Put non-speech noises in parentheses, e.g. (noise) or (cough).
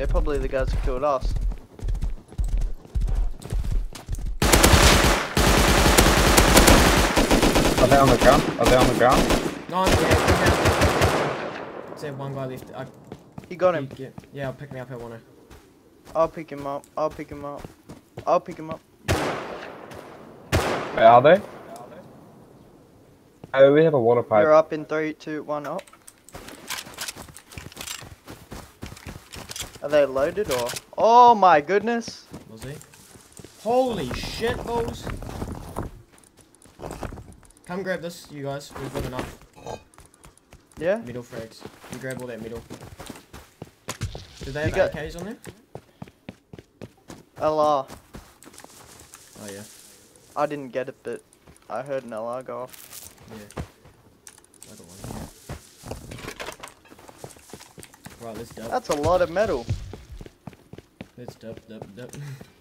They're probably the guys who killed us. Are they on the ground? Are they on the ground? No, yeah, pick me up. Say one guy left. I, You got him. Yeah, yeah, I'll pick me up at one. I'll pick him up. I'll pick him up. I'll pick him up. Where are they? Oh, we have a water pipe. You're up in three, two, one, up. Are they loaded or? Oh my goodness! Was he? Holy shit, balls! Come grab this, you guys. We've got enough. Yeah. Metal frags. You grab all that middle. Do they You have got- AKs on them? LR. Oh yeah. I didn't get it, but I heard an LR go off. Yeah. I got one. Right, let's dub. That's a lot of metal. Let's dub, dub, dub. (laughs)